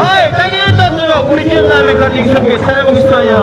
Ay, kaya ito, no? Kulit yung namin, kaling sabi, sana gusto niya.